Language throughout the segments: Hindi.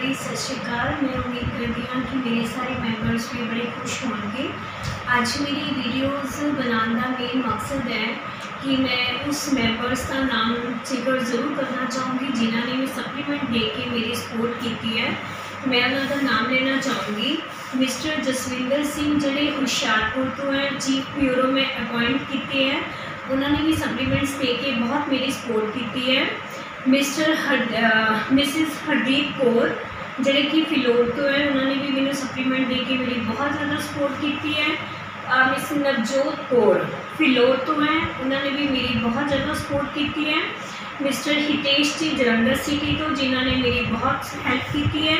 जी सत श्रीकाल मैं उम्मीद करती हूँ कि मेरे सारे मैंबर्स भी बड़े खुश होंगे। आज मेरी वीडियोस बनाने का मेन मकसद है कि मैं उस मैंबर्स का नाम ज़िक्र ज़रूर करना चाहूँगी, जिन्होंने भी सप्लीमेंट दे के मेरी सपोर्ट की है। मैं उन्होंने नाम लेना चाहूँगी। मिस्टर जसविंदर सिंह जोड़े हुशियारपुर तो है चीफ ब्यूरो में अपॉइंट किए हैं। उन्होंने भी सप्लीमेंट्स दे के बहुत मेरी सपोर्ट की है। मिस्टर हर मिसिस हरदीप कौर ਜਿਹੜੇ ਕਿ ਫਿਲੌਰ ਤੋਂ ਹੈ ਉਹਨਾਂ ਨੇ ਵੀ ਮੈਨੂੰ ਸਪਲੀਮੈਂਟ ਦੇ ਕੇ ਮੇਰੀ ਬਹੁਤ ਜ਼ਿਆਦਾ ਸਪੋਰਟ ਕੀਤੀ ਹੈ ਮਿਸ ਨਵਜੋਤ ਕੌਰ ਫਿਲੌਰ ਤੋਂ ਹੈ ਉਹਨਾਂ ਨੇ ਵੀ ਮੇਰੀ ਬਹੁਤ ਜ਼ਿਆਦਾ ਸਪੋਰਟ ਕੀਤੀ ਹੈ ਮਿਸਟਰ ਹਿਤੇਸ਼ ਜੀ ਜਲੰਧਰ ਸਿਟੀ ਤੋਂ ਜਿਨ੍ਹਾਂ ਨੇ ਮੇਰੀ ਬਹੁਤ ਹੈਲਪ ਕੀਤੀ ਹੈ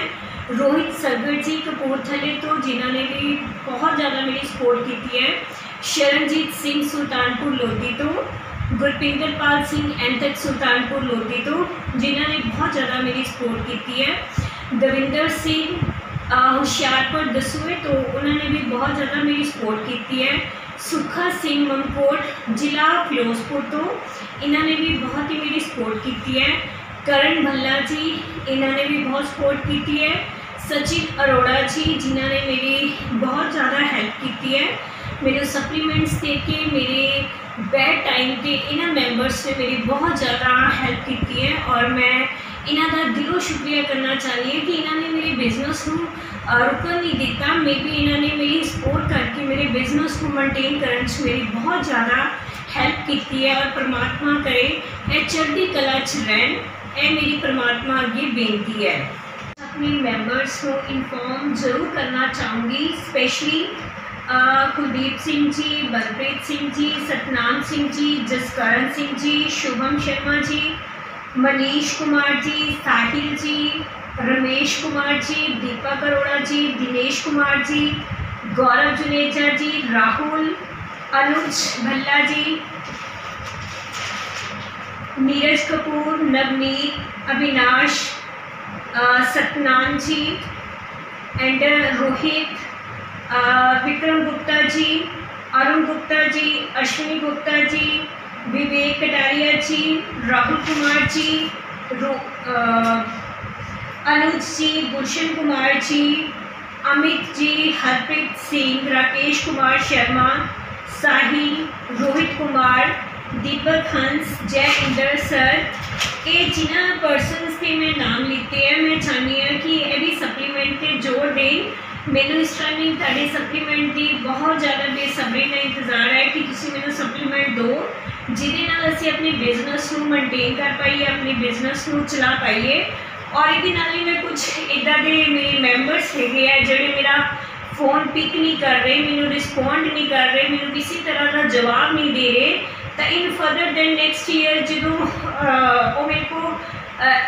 ਰੋਹਿਤ ਸਰਗੜ ਜੀ ਕਪੂਰਥਲੇ ਤੋਂ ਜਿਨ੍ਹਾਂ ਨੇ ਵੀ ਬਹੁਤ ਜ਼ਿਆਦਾ ਮੇਰੀ ਸਪੋਰਟ ਕੀਤੀ ਹੈ ਸ਼ਰਨਜੀਤ ਸਿੰਘ ਸੁਲਤਾਨਪੁਰ ਲੋਧੀ ਤੋਂ ਗੁਰਪਿੰਦਰਪਾਲ ਸਿੰਘ ਐਂਟਕ ਸੁਲਤਾਨਪੁਰ ਲੋਧੀ ਤੋਂ ਜਿਨ੍ਹਾਂ ਨੇ ਬਹੁਤ ਜ਼ਿਆਦਾ ਮੇਰੀ ਸਪੋਰਟ ਕੀਤੀ दविंदर सिंह होशियारपुर दसूए तो उन्होंने भी बहुत ज़्यादा मेरी सपोर्ट की है। सुखा सिंह ममकोट जिला फिरोजपुर तो इन्होंने भी बहुत ही मेरी सपोर्ट की है। करण भल्ला जी, इन्होंने भी बहुत सपोर्ट की है। सचिन अरोड़ा जी, जिन्होंने मेरी बहुत ज़्यादा हेल्प की है। मेरे सप्लीमेंट्स दे के, मेरे बैड टाइम के इन्होंने मेंबर्स ने मेरी बहुत ज़्यादा हेल्प की है। और मैं इन्हों का दिलों शुक्रिया करना चाहती हूँ कि इन्होंने मेरे बिज़नेस को रुकन नहीं दिता मे बी इन्होंने मेरी सपोर्ट करके मेरे बिज़नेस को मेनटेन करने मेरी बहुत ज़्यादा हेल्प की है और परमात्मा करे यह चढ़ती कला च रहन यह मेरी परमात्मा अगे बेनती है अपने मैंबर्स को इनफॉर्म ज़रूर करना चाहूँगी specially Kuldeep Singh ji, Balpreet Singh ji, Satnam Singh ji, Jaskaran Singh ji, Shubham Sharma ji Manish Kumar ji, Sahil ji, Ramesh Kumar ji, Deepak Arora ji, Dinesh Kumar ji, Gaurav Juneja ji, Rahul, Anuj Bhalla ji, Neeraj Kapoor, Navneet, Avinash Satnam ji and Rohit Vikram Gupta ji, Arun Gupta ji, Ashwini Gupta ji Vivek Kataria ji Rahul Kumar ji Anuj ji Gulshan Kumar ji Amit ji Harpreet Singh Rakesh Kumar Sharma Sahil Rohit Kumar Deepak Hans Jai Inder sir ये जिन्होंने परसनस के मैं नाम लिते हैं मैं चाहती हूँ कि ये भी सप्लीमेंट के जोड़ दें ਮੈਨੂੰ ਇਸ ਟਾਈਮ ਤੁਹਾਡੇ ਸਪਲੀਮੈਂਟ ਦੀ ਬਹੁਤ ਜ਼ਿਆਦਾ ਬੇਸਬਰੀ ਨਾਲ ਇੰਤਜ਼ਾਰ ਹੈ ਕਿ ਤੁਸੀਂ ਮੈਨੂੰ ਸਪਲੀਮੈਂਟ ਦਿਓ ਜਿਹਦੇ ਨਾਲ ਅਸੀਂ ਆਪਣੇ ਬਿਜ਼ਨਸ ਨੂੰ ਮੇਨਟੇਨ ਕਰ ਪਾਈਏ, ਆਪਣੇ ਬਿਜ਼ਨਸ ਨੂੰ ਚਲਾ ਪਾਈਏ। ਔਰ ਇਹਦੇ ਨਾਲ ਹੀ ਮੈਂ ਕੁਝ ਇਦਾਂ ਦੇ ਮੇਰੇ ਮੈਂਬਰਸ ਹੈਗੇ ਆ ਜਿਹੜੇ ਮੇਰਾ ਫੋਨ ਪਿਕ ਨਹੀਂ ਕਰ ਰਹੇ, ਮੈਨੂੰ ਰਿਸਪੌਂਡ ਨਹੀਂ ਕਰ ਰਹੇ, ਮੈਨੂੰ ਕਿਸੇ ਤਰ੍ਹਾਂ ਦਾ ਜਵਾਬ ਨਹੀਂ ਦੇ ਰਹੇ। ਤਾਂ in further than next year ਜਦੋਂ ਉਹ ਮੇਰੇ ਕੋ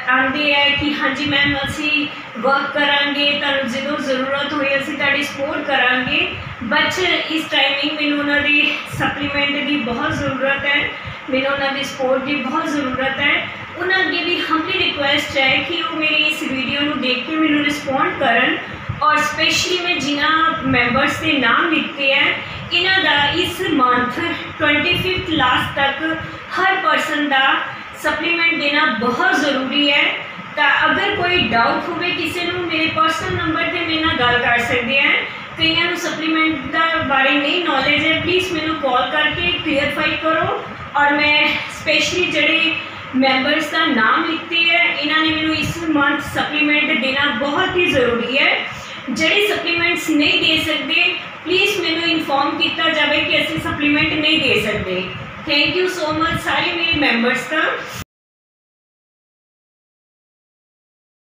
ਆਉਂਦੇ ਹੈ ਕਿ ਹਾਂਜੀ ਮੈਮ ਅਸੀਂ ਵਰਕ ਕਰਾਂਗੇ, ਤੁਹਾਨੂੰ ਜਦੋਂ ਜ਼ਰੂਰਤ ਹੋਏ ਅਸੀਂ ਤੁਹਾਡੀ ਸਪੋਰਟ ਕਰਾਂਗੇ। बट uh, इस टाइमिंग में उन्होंने भी सप्लीमेंट की बहुत ज़रूरत है। इन्होंने भी सपोर्ट की बहुत ज़रूरत है। उन्होंने भी हमली रिक्वेस्ट है कि वो मेरी इस वीडियो में देख के मैं रिस्पोंड कर और स्पेशली मैं जिन्हों मैंबर्स के नाम लिखते हैं, इन्हों का इस मंथ ट्वेंटी फिफ्थ लास्ट तक हर परसन का सप्लीमेंट देना बहुत ज़रूरी है। तो अगर कोई डाउट हो किसी मेरे पर्सनल नंबर पर मेरे गल कर सकते हैं। कई सप्लीमेंट का बारे नहीं नॉलेज है। प्लीज़ मैं कॉल करके क्लीयरफाई करो। और मैं स्पेशली जड़े मैंबर्स का नाम लिखते हैं, इन्होंने मैं इस मंथ सप्लीमेंट देना बहुत ही ज़रूरी है। जड़े सप्लीमेंट्स नहीं दे सकते प्लीज़ मैं इनफॉर्म किया जाए कि असं सप्लीमेंट नहीं दे सकते। थैंक यू सो मच सारे मेरे मैंबर्स का।